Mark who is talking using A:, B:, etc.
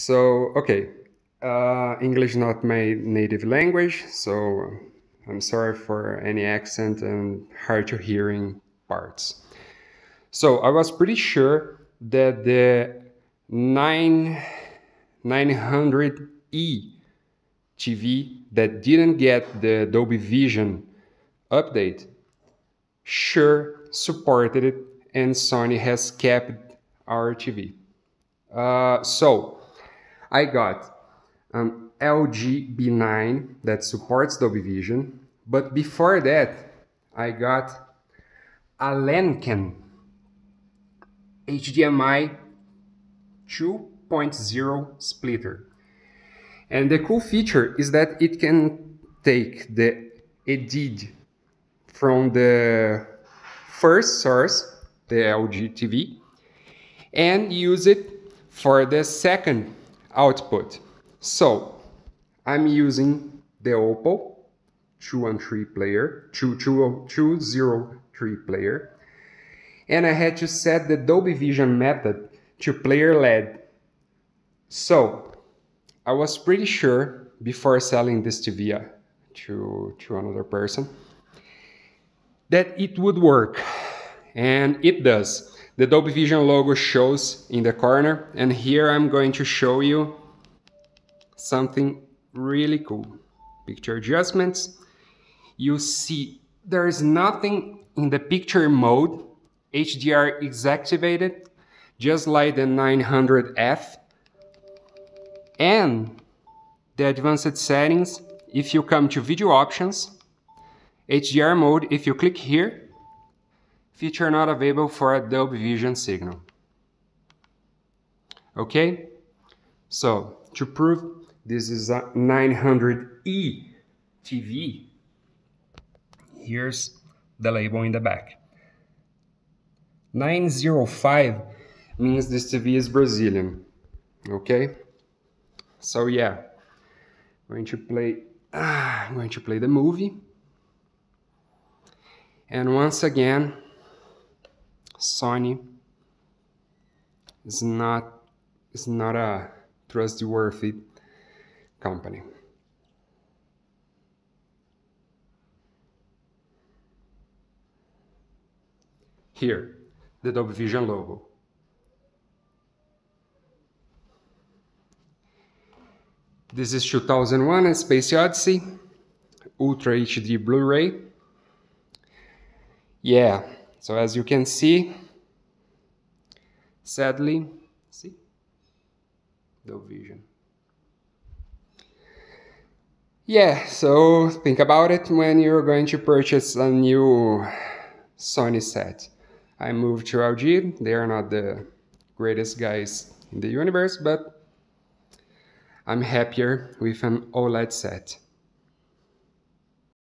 A: So, okay, uh, English not my native language, so I'm sorry for any accent and hard to hearing parts. So I was pretty sure that the 9 900E TV that didn't get the Dolby Vision update sure supported it and Sony has kept our TV. Uh, so I got an LG B9 that supports Dolby Vision, but before that, I got a Lenkeng HDMI 2.0 splitter. And the cool feature is that it can take the EDID from the first source, the LG TV, and use it for the second output. So I'm using the Oppo 213 player, 203 player, and I had to set the Dolby Vision method to player LED. So I was pretty sure before selling this to Via to, to another person that it would work, and it does. The Dolby Vision logo shows in the corner and here I'm going to show you something really cool. Picture adjustments. You see there is nothing in the picture mode. HDR is activated just like the 900F. And the advanced settings, if you come to video options, HDR mode, if you click here, feature not available for a Dolby Vision signal. Okay, so to prove this is a 900E TV, here's the label in the back. 905 means this TV is Brazilian, okay? So yeah, I'm going to play, uh, I'm going to play the movie. And once again, Sony is not is not a trustworthy company. Here, the Dolby Vision logo. This is 2001 A Space Odyssey, Ultra HD Blu-ray. Yeah, so as you can see, sadly, see, no vision. Yeah, so think about it when you're going to purchase a new Sony set. I moved to LG, they are not the greatest guys in the universe, but I'm happier with an OLED set.